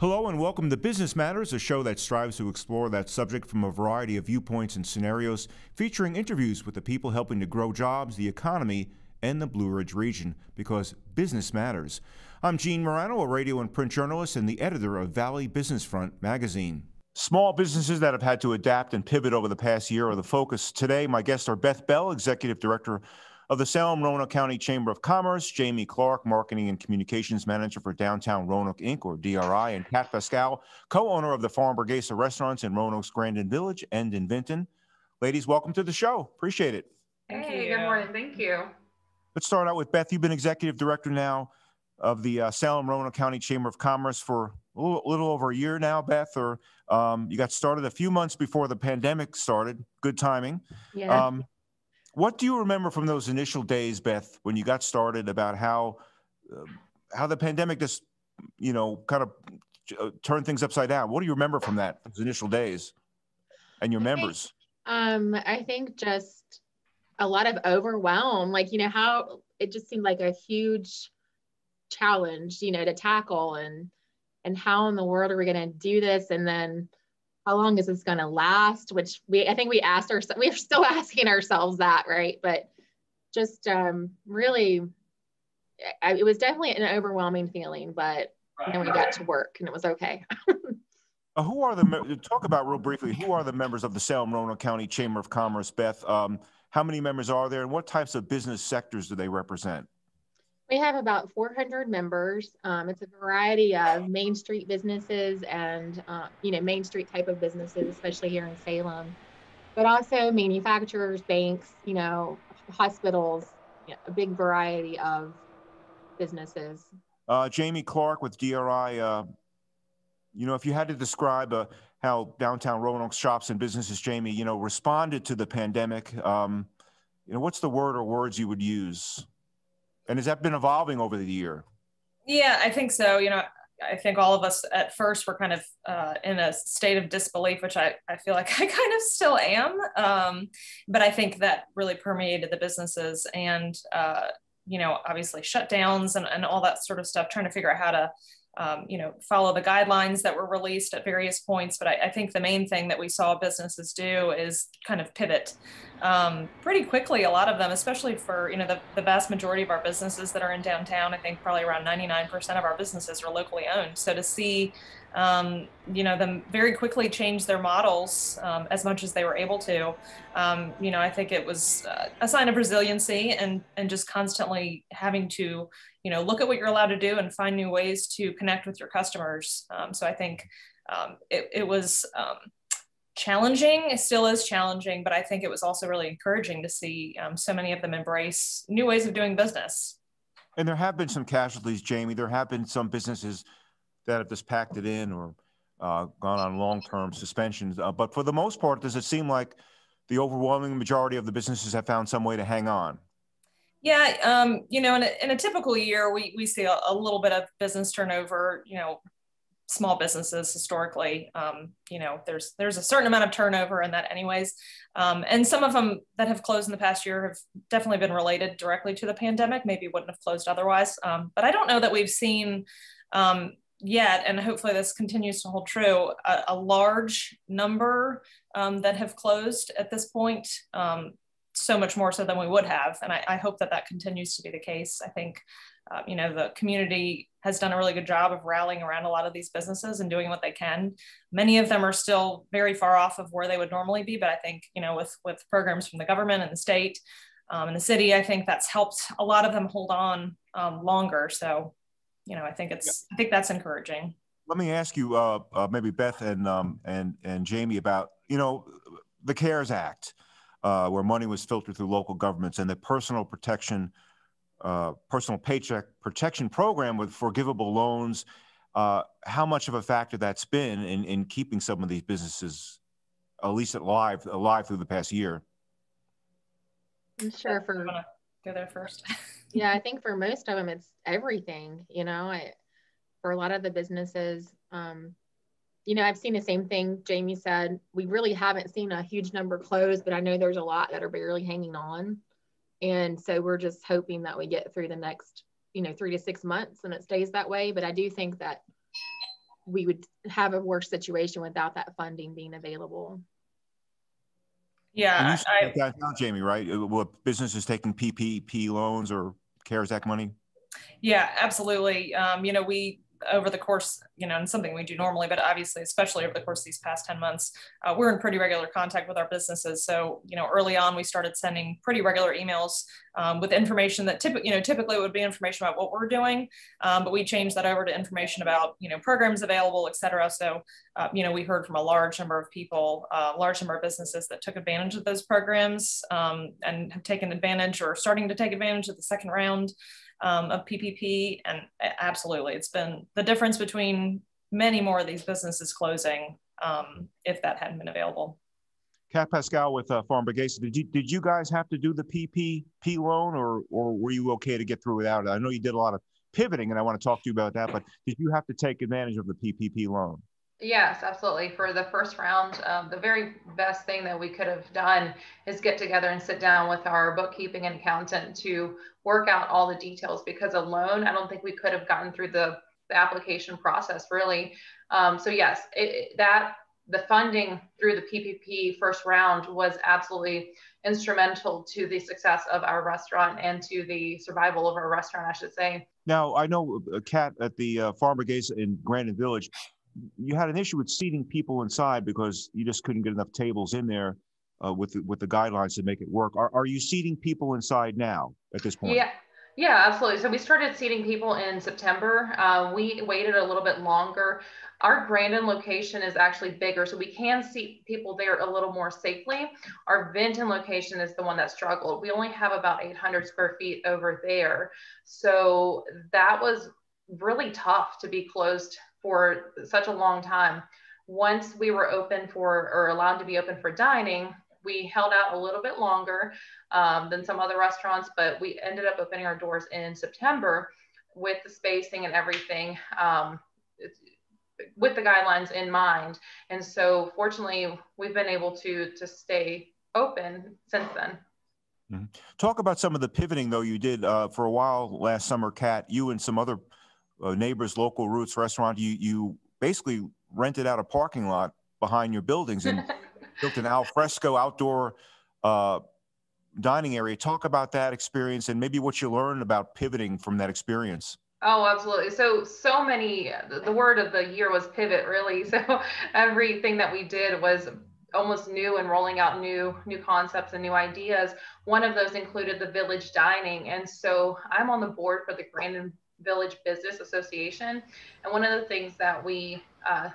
Hello and welcome to Business Matters, a show that strives to explore that subject from a variety of viewpoints and scenarios, featuring interviews with the people helping to grow jobs, the economy, and the Blue Ridge region, because business matters. I'm Gene Marrano, a radio and print journalist and the editor of Valley Business Front magazine. Small businesses that have had to adapt and pivot over the past year are the focus. Today, my guests are Beth Bell, Executive Director of the Salem Roanoke County Chamber of Commerce, Jamie Clark, Marketing and Communications Manager for Downtown Roanoke Inc., or DRI, and Kat Pascal, co owner of the Farm Burguesa restaurants in Roanoke's Grandin Village and in Vinton. Ladies, welcome to the show. Appreciate it. Thank hey, you. good morning. Thank you. Let's start out with Beth. You've been Executive Director now of the uh, Salem Roanoke County Chamber of Commerce for a little, little over a year now, Beth, or um, you got started a few months before the pandemic started. Good timing. Yeah. Um, what do you remember from those initial days, Beth, when you got started about how uh, how the pandemic just you know kind of uh, turned things upside down? What do you remember from that those initial days and your I members? Think, um, I think just a lot of overwhelm. Like you know how it just seemed like a huge challenge, you know, to tackle and and how in the world are we going to do this? And then how long is this going to last? Which we, I think we asked ourselves, we're still asking ourselves that, right? But just um, really, I, it was definitely an overwhelming feeling, but then we got to work and it was okay. uh, who are the, talk about real briefly, who are the members of the Salem Roanoke County Chamber of Commerce, Beth? Um, how many members are there and what types of business sectors do they represent? We have about 400 members. Um, it's a variety of Main Street businesses and, uh, you know, Main Street type of businesses, especially here in Salem, but also manufacturers, banks, you know, hospitals, you know, a big variety of businesses. Uh, Jamie Clark with DRI. Uh, you know, if you had to describe uh, how downtown Roanoke shops and businesses, Jamie, you know, responded to the pandemic, um, you know, what's the word or words you would use? And has that been evolving over the year? Yeah, I think so. You know, I think all of us at first were kind of uh, in a state of disbelief, which I, I feel like I kind of still am. Um, but I think that really permeated the businesses and, uh, you know, obviously shutdowns and, and all that sort of stuff, trying to figure out how to um, you know, follow the guidelines that were released at various points. But I, I, think the main thing that we saw businesses do is kind of pivot um, pretty quickly. A lot of them, especially for you know the, the vast majority of our businesses that are in downtown, I think probably around 99% of our businesses are locally owned. So to see um, you know, them very quickly change their models um, as much as they were able to. Um, you know, I think it was uh, a sign of resiliency and and just constantly having to, you know, look at what you're allowed to do and find new ways to connect with your customers. Um, so I think um, it, it was um, challenging. It still is challenging, but I think it was also really encouraging to see so many of them embrace new ways of doing business. And there have been some casualties, Jamie. There have been some businesses that have just packed it in or uh, gone on long-term suspensions. Uh, but for the most part, does it seem like the overwhelming majority of the businesses have found some way to hang on? Yeah, um, you know, in a, in a, typical year, we, we see a, a, little bit of business turnover. You know, small businesses historically, um, you know, there's there's a certain amount of turnover in that, anyways. Um, and some of them that have closed in the past year have definitely been related directly to the pandemic. Maybe wouldn't have closed otherwise. Um, but I don't know that we've seen um, yet, and hopefully this continues to hold true, a, a large number um, that have closed at this point, so much more so than we would have. And I, I, hope that that continues to be the case. I think, uh, you know, the community has done a really good job of rallying around a lot of these businesses and doing what they can. Many of them are still very far off of where they would normally be, but I think, you know, with, with programs from the government and the state um, and the city, I think that's helped a lot of them hold on um, longer. So you know, I think it's. I think that's encouraging. Let me ask you, uh, uh, maybe Beth and um, and and Jamie about you know the CARES Act, uh, where money was filtered through local governments, and the personal protection, uh, personal paycheck protection program with forgivable loans. Uh, how much of a factor that's been in, in keeping some of these businesses at least alive alive through the past year? I'm sure for go there first. yeah, I think for most of them, it's everything. You know, I, for a lot of the businesses, um, you know, I've seen the same thing Jamie said. We really haven't seen a huge number close, but I know there's a lot that are barely hanging on. And so we're just hoping that we get through the next, you know, three to six months and it stays that way. But I do think that we would have a worse situation without that funding being available. Yeah, I, that now, Jamie, right? Uh, what businesses taking PPP loans or CARES Act money? Yeah, absolutely. Um, you know, we over the course, you know, and something we do normally, but obviously, especially over the course of these past 10 months, uh, we're in pretty regular contact with our businesses. So, you know, early on, we started sending pretty regular emails um, with information that typically, you know, typically it would be information about what we're doing, um, but we changed that over to information about, you know, programs available, et cetera. So, uh, you know, we heard from a large number of people, uh, large number of businesses that took advantage of those programs um, and have taken advantage or starting to take advantage of the second round um, of PPP. And absolutely, it's been the difference between many more of these businesses closing um, if that hadn't been available. Kat Pascal with uh, Farm Burguesa, did you did you guys have to do the PPP loan, or or were you okay to get through without it? I know you did a lot of pivoting, and I want to talk to you about that. But did you have to take advantage of the PPP loan? Yes, absolutely. For the first round, um, the very best thing that we could have done is get together and sit down with our bookkeeping and accountant to work out all the details because alone, I don't think we could have gotten through the, the application process really. Um, so yes, it, that the funding through the PPP first round was absolutely instrumental to the success of our restaurant and to the survival of our restaurant, I should say. Now, I know Kat at the uh, Farm Burguesa in Grandin Village, you had an issue with seating people inside because you just couldn't get enough tables in there uh, with the, with the guidelines to make it work. Are, are you seating people inside now at this point? Yeah. Yeah, absolutely. So we started seating people in September. Uh, we waited a little bit longer. Our Grandin location is actually bigger, so we can seat people there a little more safely. Our Vinton location is the one that struggled. We only have about 800 square feet over there. So that was really tough to be closed for such a long time. Once we were open for or allowed to be open for dining, we held out a little bit longer um, than some other restaurants, but we ended up opening our doors in September with the spacing and everything, um, with the guidelines in mind. And so, fortunately, we've been able to to stay open since then. Mm-hmm. Talk about some of the pivoting though you did uh, for a while last summer, Kat. You and some other uh, neighbors, local roots restaurant, you you basically rented out a parking lot behind your buildings and built an al fresco outdoor uh, dining area. Talk about that experience and maybe what you learned about pivoting from that experience. Oh, absolutely. So, so many, the word of the year was pivot, really. So, everything that we did was almost new and rolling out new new concepts and new ideas one of those included the village dining and so i'm on the board for the grandin Village Business Association. And one of the things that we uh,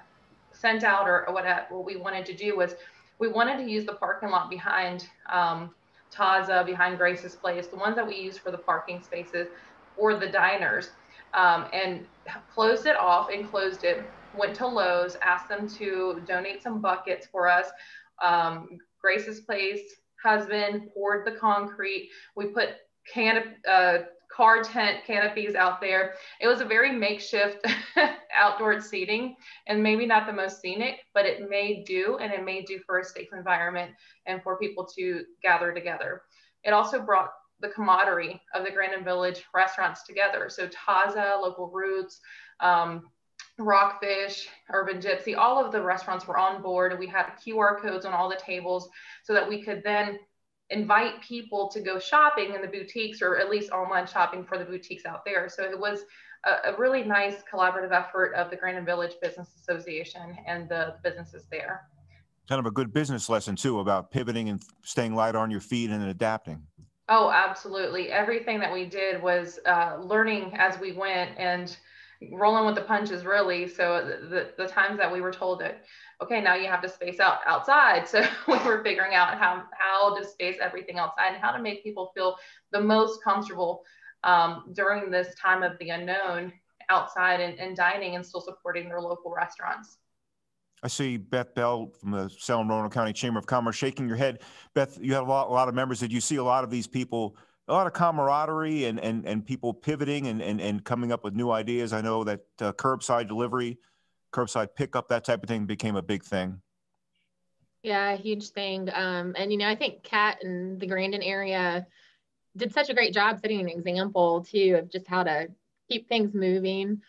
sent out or, what, what we wanted to do was we wanted to use the parking lot behind um, Taza, behind Grace's Place, the ones that we use for the parking spaces or the diners, um, and closed it off and closed it. Went to Lowe's, asked them to donate some buckets for us. Um, Grace's Place husband poured the concrete. We put can uh, car tent canopies out there. It was a very makeshift outdoor seating and maybe not the most scenic, but it may do and it may do for a safe environment and for people to gather together. It also brought the camaraderie of the Grandin Village restaurants together. So Taza, Local Roots, um, Rockfish, Urban Gypsy, all of the restaurants were on board. We had QR codes on all the tables so that we could then invite people to go shopping in the boutiques or at least online shopping for the boutiques out there. So it was a, a really nice collaborative effort of the Grandin Village Business Association and the businesses there. Kind of a good business lesson too about pivoting and staying light on your feet and adapting. Oh, absolutely. Everything that we did was uh, learning as we went and rolling with the punches really so the, the times that we were told that okay now you have to space out outside so we were figuring out how how to space everything outside and how to make people feel the most comfortable um, during this time of the unknown outside and, and dining and still supporting their local restaurants I see Beth Bell from the Salem Roanoke County Chamber of Commerce shaking your head. Beth, you have a lot, a lot of members. Did you see a lot of these people a lot of camaraderie and and and people pivoting and and, and coming up with new ideas. I know that uh, curbside delivery, curbside pickup, that type of thing became a big thing. Yeah, huge thing. Um, and you know, I think Kat and the Grandin area did such a great job setting an example too of just how to keep things moving.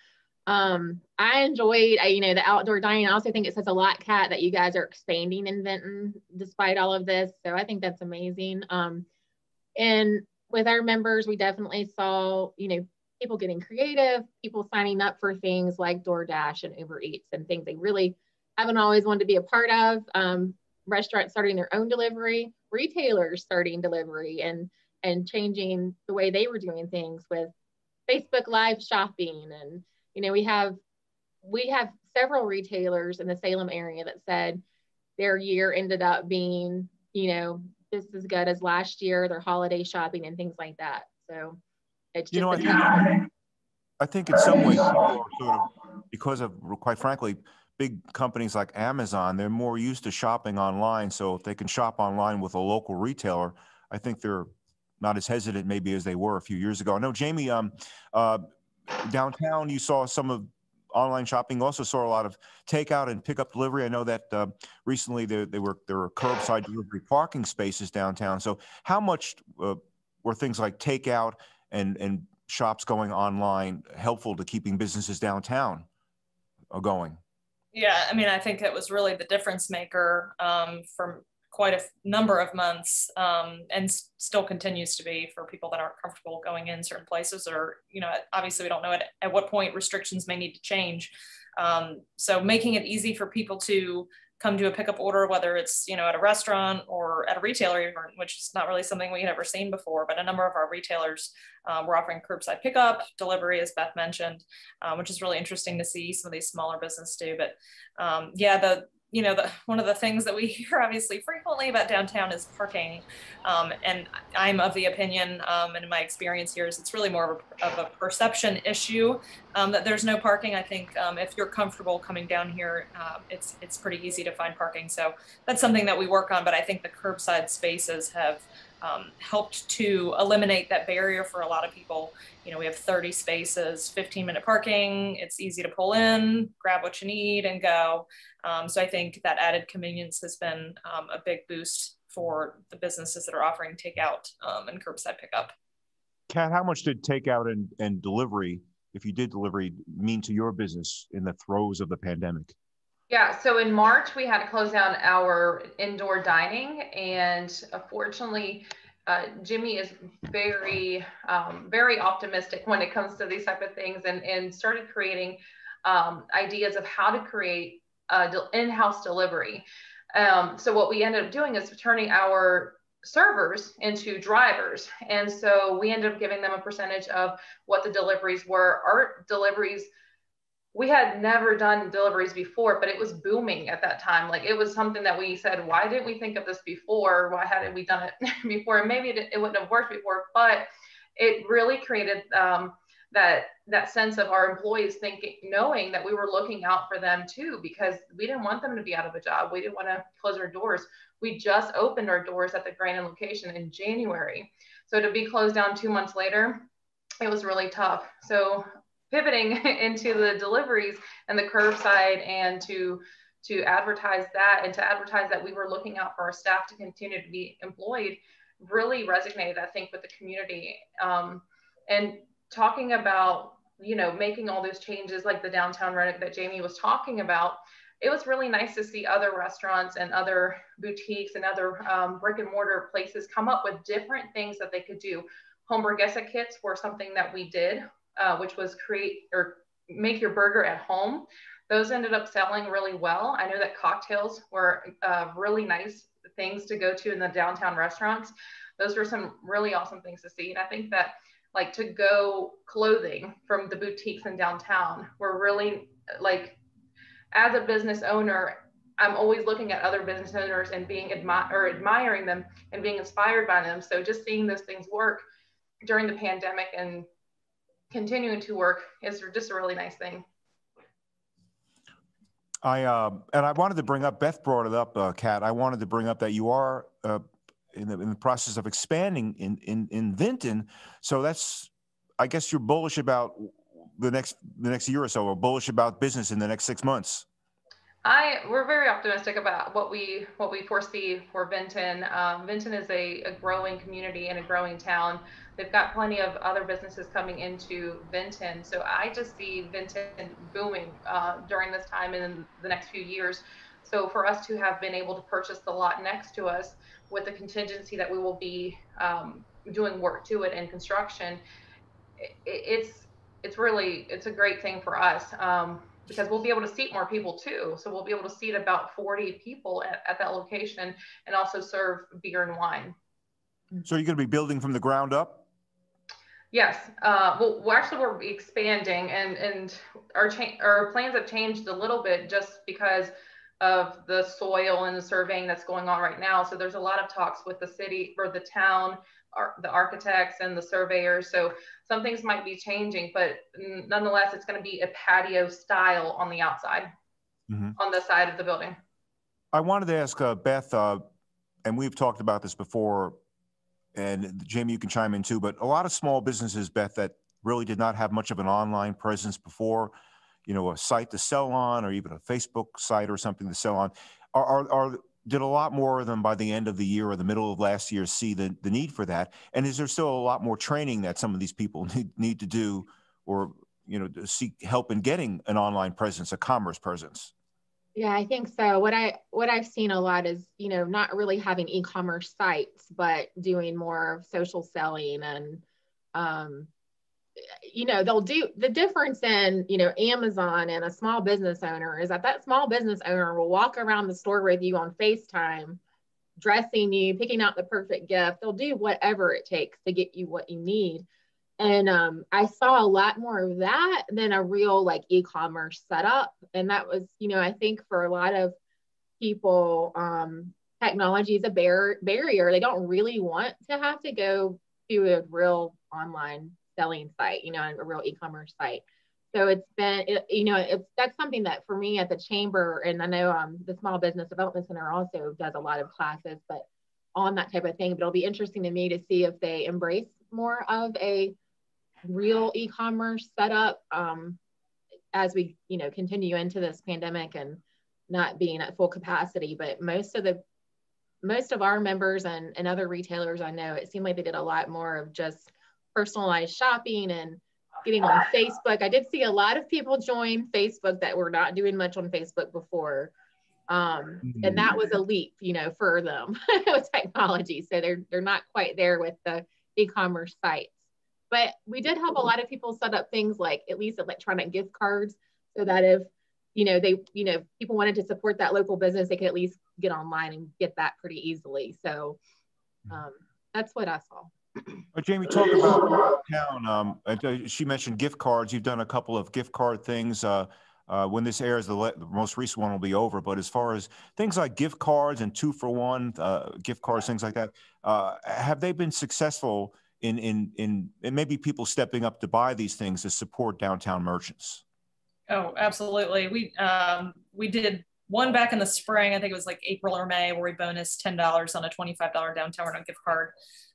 Um, I enjoyed, you know, the outdoor dining. I also think it says a lot, Kat, that you guys are expanding in Vinton despite all of this. So I think that's amazing. Um, and with our members, we definitely saw, you know, people getting creative, people signing up for things like DoorDash and Uber Eats and things they really haven't always wanted to be a part of. Um, restaurants starting their own delivery, retailers starting delivery and and changing the way they were doing things with Facebook live shopping and you know we have we have several retailers in the Salem area that said their year ended up being you know just as good as last year their holiday shopping and things like that so it's just you know I think, I think in some ways sort of because of quite frankly big companies like Amazon, they're more used to shopping online. So if they can shop online with a local retailer, I think they're not as hesitant maybe as they were a few years ago. I know Jamie, um, uh, downtown, you saw some of online shopping. Also saw a lot of takeout and pickup delivery. I know that uh, recently there, they were there were curbside delivery parking spaces downtown. So how much uh, were things like takeout and and shops going online helpful to keeping businesses downtown uh, going? Yeah, I mean, I think it was really the difference maker um, from quite a number of months um, and still continues to be for people that aren't comfortable going in certain places or you know obviously we don't know at, at what point restrictions may need to change um, so making it easy for people to come to a pickup order, whether it's you know at a restaurant or at a retailer, which is not really something we had ever seen before. But a number of our retailers um, were offering curbside pickup, delivery, as Beth mentioned, um, which is really interesting to see some of these smaller business do. But um, yeah, the you know, the, one of the things that we hear obviously frequently about downtown is parking. Um, and I'm of the opinion, um, and in my experience here, is it's really more of a, of a perception issue um, that there's no parking. I think um, if you're comfortable coming down here, uh, it's it's pretty easy to find parking. So that's something that we work on. But I think the curbside spaces have um, helped to eliminate that barrier for a lot of people. You know, we have 30 spaces, 15 minute parking. It's easy to pull in, grab what you need, and go. Um, so I think that added convenience has been um, a big boost for the businesses that are offering takeout um, and curbside pickup. Kat, how much did takeout and, and delivery, if you did delivery, mean to your business in the throes of the pandemic? Yeah, so in March, we had to close down our indoor dining. And unfortunately, uh, Jimmy is very, um, very optimistic when it comes to these type of things and, and started creating um, ideas of how to create uh, in-house delivery. Um, so what we ended up doing is turning our servers into drivers. And so we ended up giving them a percentage of what the deliveries were. Our deliveries, we had never done deliveries before, but it was booming at that time. Like it was something that we said, why didn't we think of this before? Why hadn't we done it before? And maybe it, it wouldn't have worked before, but it really created um, that that sense of our employees thinking knowing that we were looking out for them too because we didn't want them to be out of a job we didn't want to close our doors we just opened our doors at the Grandin location in january so to be closed down two months later it was really tough so pivoting into the deliveries and the curbside and to to advertise that and to advertise that we were looking out for our staff to continue to be employed really resonated i think with the community. Um, and talking about you know making all those changes like the downtown rent that jamie was talking about it was really nice to see other restaurants and other boutiques and other um, brick and mortar places come up with different things that they could do. Home burguesa kits were something that we did uh, which was create or make your burger at home those ended up selling really well i know that cocktails were uh, really nice things to go to in the downtown restaurants those were some really awesome things to see and i think that like to go clothing from the boutiques in downtown. We're really like, as a business owner, I'm always looking at other business owners and being admi- or admiring them and being inspired by them. So just seeing those things work during the pandemic and continuing to work is just a really nice thing. I uh, and I wanted to bring up. Beth brought it up, uh, Kat. I wanted to bring up that you are uh, in the, in the process of expanding in, in, in Vinton. So that's, I guess you're bullish about the next, the next year or so, or bullish about business in the next six months. I we're very optimistic about what we what we foresee for Vinton. Um, Vinton is a, a, growing community and a growing town. They've got plenty of other businesses coming into Vinton, so I just see Vinton booming uh, during this time and in the next few years. So for us to have been able to purchase the lot next to us with the contingency that we will be um, doing work to it and construction, it, it's it's really it's a great thing for us. Um, because we'll be able to seat more people too. So we'll be able to seat about 40 people at, at that location and also serve beer and wine. So you're going to be building from the ground up? Yes. Uh, well, well, actually, we're expanding, and and our cha- our plans have changed a little bit just because of the soil and the surveying that's going on right now. So there's a lot of talks with the city or the town the architects and the surveyors. So some things might be changing, but nonetheless, it's going to be a patio style on the outside, mm-hmm. on the side of the building. I wanted to ask uh, Beth, uh, and we've talked about this before, and Jamie, you can chime in too, but a lot of small businesses, Beth, that really did not have much of an online presence before, you know, a site to sell on or even a Facebook site or something to sell on. Are, are, are did a lot more of them by the end of the year or the middle of last year see the, the need for that? And is there still a lot more training that some of these people need, need to do or, you know, seek help in getting an online presence, a commerce presence? Yeah, I think so. What I what I've seen a lot is, you know, not really having e-commerce sites, but doing more social selling and um, you know they'll do the difference in you know amazon and a small business owner is that that small business owner will walk around the store with you on facetime dressing you picking out the perfect gift. They'll do whatever it takes to get you what you need. And um, i saw a lot more of that than a real like e-commerce setup. And that was you know i think for a lot of people um, technology is a bar- barrier. They don't really want to have to go to a real online selling site, you know, a real e-commerce site. So it's been, it, you know, it's that's something that for me at the chamber, and I know um, the Small Business Development Center also does a lot of classes, but on that type of thing. But it'll be interesting to me to see if they embrace more of a real e-commerce setup um, as we, you know, continue into this pandemic and not being at full capacity. But most of the most of our members and, and other retailers I know, it seemed like they did a lot more of just personalized shopping and getting on Facebook. I did see a lot of people join Facebook that were not doing much on Facebook before. Um, and that was a leap, you know, for them with technology. So they're they're not quite there with the e-commerce sites. But we did help a lot of people set up things like at least electronic gift cards so that if you know they you know people wanted to support that local business, they could at least get online and get that pretty easily. So um, that's what I saw. Jamie, talk about town. Um, she mentioned gift cards. You've done a couple of gift card things. Uh, uh, when this airs, the, the, most recent one will be over. But as far as things like gift cards and two for one uh, gift cards, things like that, uh, have they been successful in, in in in maybe people stepping up to buy these things to support downtown merchants? Oh, absolutely. We um, we did one back in the spring. I think it was like April or May, where we bonus ten dollars on a twenty five dollar downtown gift card.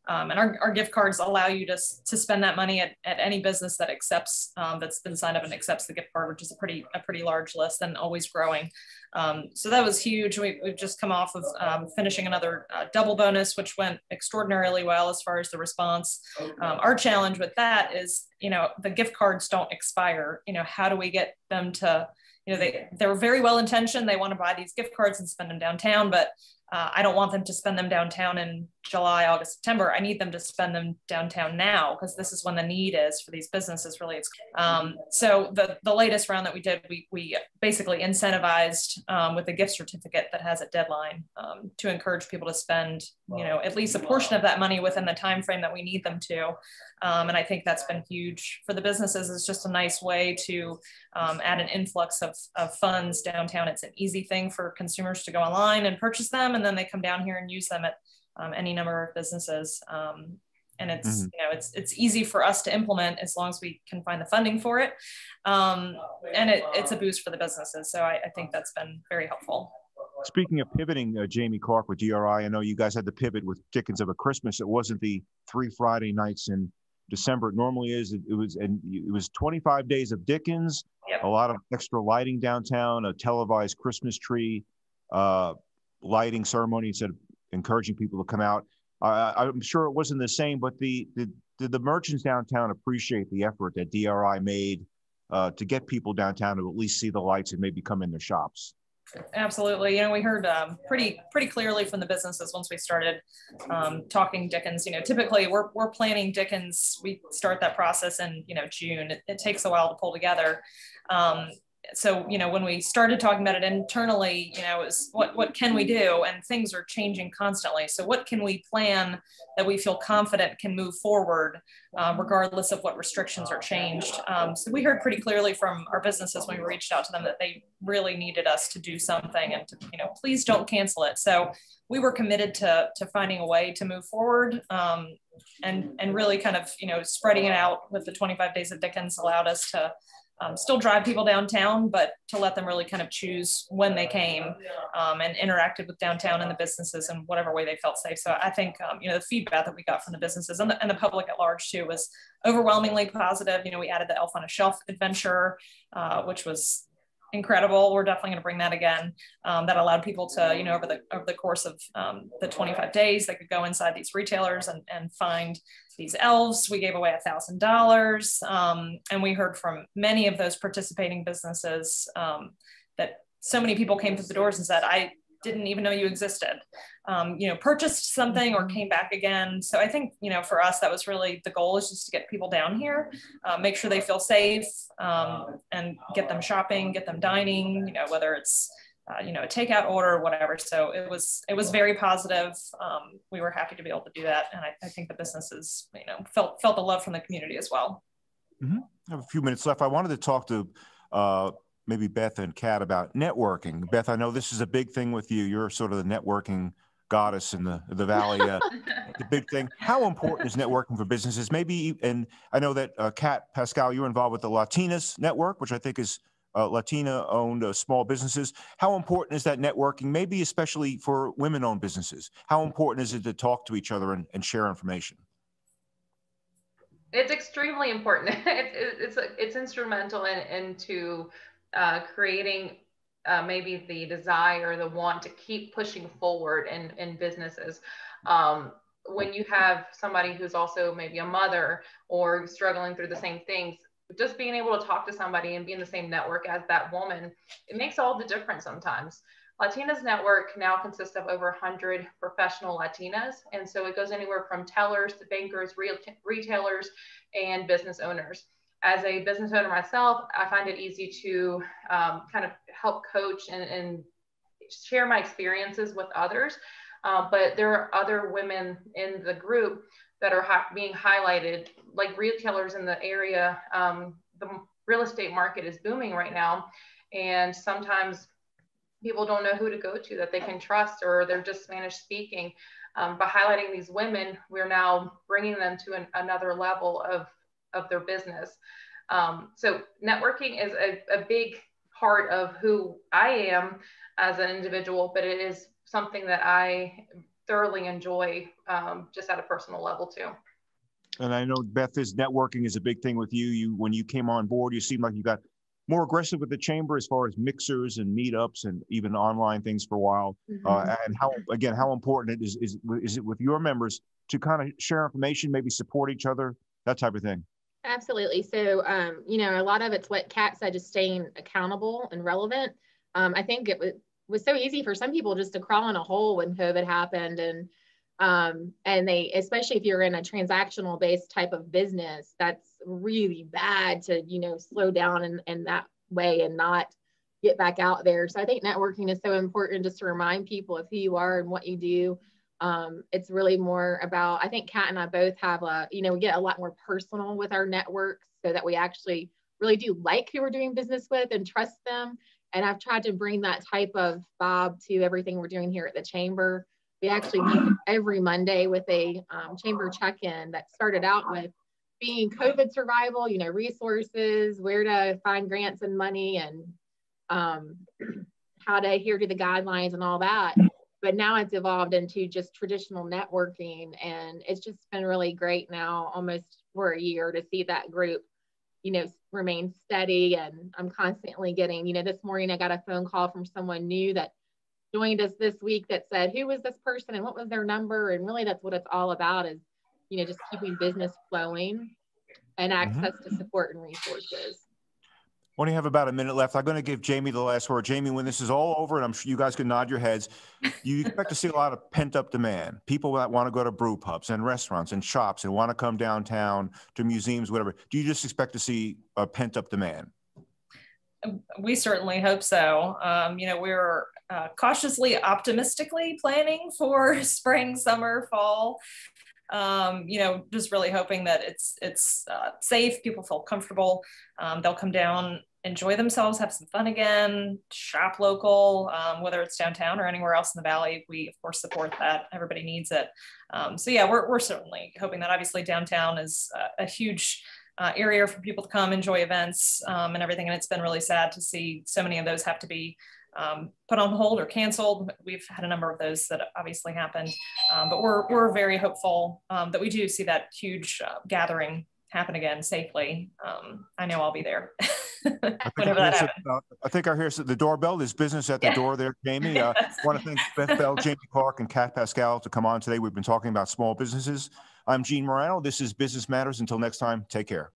Um, and our, our gift cards allow you to, to spend that money at, at any business that accepts, um, that's been signed up and accepts the gift card, which is a pretty, a pretty large list and always growing. Um, so that was huge. We, have just come off of um, finishing another uh, double bonus, which went extraordinarily well as far as the response. Um, our challenge with that is, you know, the gift cards don't expire. You know, how do we get them to, you know, they, they're very well intentioned. They want to buy these gift cards and spend them downtown, but uh, I don't want them to spend them downtown in July, August, September. I need them to spend them downtown now because this is when the need is for these businesses. Really, it's um, so the the latest round that we did, we we basically incentivized um, with a gift certificate that has a deadline um, to encourage people to spend you know at least a portion of that money within the time frame that we need them to. Um, and I think that's been huge for the businesses. It's just a nice way to um, add an influx of, of funds downtown. It's an easy thing for consumers to go online and purchase them, and then they come down here and use them at um, any number of businesses. Um, and it's mm-hmm. you know it's it's easy for us to implement as long as we can find the funding for it, um, and it, it's a boost for the businesses. So I, I think that's been very helpful. Speaking of pivoting, uh, Jamie Clark with DRI, I know you guys had to pivot with Dickens of a Christmas. It wasn't the three Friday nights in December. It normally is. It, it was and it was 25 days of Dickens yep. a lot of extra lighting downtown, a televised Christmas tree uh, lighting ceremony instead of encouraging people to come out. Uh, I'm sure it wasn't the same, but the, the, did the merchants downtown appreciate the effort that DRI made uh, to get people downtown to at least see the lights and maybe come in their shops? Absolutely. You know, we heard um, pretty pretty clearly from the businesses once we started um, talking Dickens. You know, typically we're we're planning Dickens. We start that process in you know June. It, it takes a while to pull together. Um, so you know when we started talking about it internally you know is what what can we do? And things are changing constantly. So what can we plan that we feel confident can move forward uh, regardless of what restrictions are changed? Um, so we heard pretty clearly from our businesses when we reached out to them that they really needed us to do something and to, you know please don't cancel it. So we were committed to to finding a way to move forward um, and and really kind of you know spreading it out with the 25 days of dickens allowed us to um, still drive people downtown, but to let them really kind of choose when they came um, and interacted with downtown and the businesses in whatever way they felt safe. So I think, um, you know, the feedback that we got from the businesses and the, and the, public at large too was overwhelmingly positive. You know, we added the Elf on a Shelf adventure, uh, which was incredible. We're definitely going to bring that again. Um, that allowed people to, you know, over the over the course of um, the 25 days, they could go inside these retailers and, and find these elves. We gave away a thousand dollars, um, and we heard from many of those participating businesses um, that so many people came through the doors and said, "I didn't even know you existed. Um, you know, purchased something or mm-hmm. came back again. So I think, you know, for us, that was really the goal is just to get people down here, uh, make sure they feel safe um, and get them shopping, get them dining, you know, whether it's, uh, you know, a takeout order or whatever. So it was, it was very positive. Um, we were happy to be able to do that. And I, I, think the businesses, you know, felt, felt the love from the community as well. Mm-hmm. I have a few minutes left. I wanted to talk to, uh, maybe Beth and Kat about networking. Beth, I know this is a big thing with you. You're sort of the networking goddess in the the valley. Uh, the big thing. How important is networking for businesses? Maybe, and I know that uh, Kat Pascal, you're involved with the Latinas Network, which I think is uh, Latina-owned uh, small businesses. How important is that networking? Maybe especially for women-owned businesses. How important is it to talk to each other and, and share information? It's extremely important. it's it's it's instrumental in into uh, creating uh, maybe the desire, the want to keep pushing forward in, in businesses. Um, when you have somebody who's also maybe a mother or struggling through the same things, just being able to talk to somebody and be in the same network as that woman, it makes all the difference sometimes. Latinas Network now consists of over 100 professional Latinas. And so it goes anywhere from tellers to bankers, real retailers, and business owners as a business owner myself, I find it easy to um, kind of help coach and, and, share my experiences with others. Uh, but there are other women in the group that are being highlighted, like retailers in the area. Um, the real estate market is booming right now. And sometimes people don't know who to go to that they can trust, or they're just Spanish speaking. Um, by highlighting these women, we're now bringing them to an, another level of of their business. Um, so networking is a, a big part of who I am as an individual, but it is something that I thoroughly enjoy um, just at a personal level too. And I know Beth, is networking is a big thing with you. You when you came on board, you seemed like you got more aggressive with the chamber as far as mixers and meetups and even online things for a while. Mm-hmm. Uh, and how again how important it is is is it with your members to kind of share information, maybe support each other, that type of thing. Absolutely. So, um, you know, a lot of it's what Kat said, just staying accountable and relevant. Um, I think it was, was so easy for some people just to crawl in a hole when COVID happened. And, um, and they, especially if you're in a transactional based type of business, that's really bad to, you know, slow down in, in that way and not get back out there. So I think networking is so important just to remind people of who you are and what you do um, it's really more about i think kat and i both have a you know we get a lot more personal with our networks so that we actually really do like who we're doing business with and trust them. And i've tried to bring that type of vibe to everything we're doing here at the chamber. We actually meet every monday with a um, chamber check-in that started out with being covid survival you know resources where to find grants and money and um, how to adhere to the guidelines and all that but now it's evolved into just traditional networking and it's just been really great now almost for a year to see that group you know, remain steady. And I'm constantly getting, you know, this morning I got a phone call from someone new that joined us this week that said, who was this person and what was their number? And really that's what it's all about is, you know, just keeping business flowing and mm-hmm. access mm-hmm. to support and resources. Only have about a minute left. I'm going to give Jamie the last word. Jamie, when this is all over, and I'm sure you guys can nod your heads, you expect to see a lot of pent up demand. People that want to go to brew pubs and restaurants and shops and want to come downtown to museums, whatever. Do you just expect to see a pent up demand? We certainly hope so. Um, you know, we're uh, cautiously optimistically planning for spring, summer, fall um, you know, just really hoping that it's it's uh, safe, people feel comfortable, um, they'll come down, enjoy themselves, have some fun again, shop local, um, whether it's downtown or anywhere else in the valley. We of course support that. Everybody needs it. Um, so yeah, we're we're certainly hoping that. Obviously, downtown is a, a huge uh, area for people to come enjoy events um, and everything. And it's been really sad to see so many of those have to be um, put on hold or canceled. We've had a number of those that obviously happened, um, but we're, we're very hopeful um, that we do see that huge uh, gathering happen again safely. Um, I know I'll be there whenever that happens. Uh, I think I hear the doorbell. There's business at the yeah. door there, Jamie. I uh, want to thank Beth Bell, Jamie Clark, and Kat Pascal to come on today. We've been talking about small businesses. I'm Gene Marrano. This is Business Matters. Until next time, take care.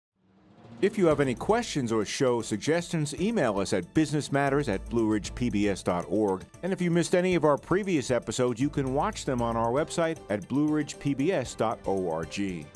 If you have any questions or show suggestions, email us at businessmatters at blueridgepbs.org. And if you missed any of our previous episodes, you can watch them on our website at blueridgepbs.org.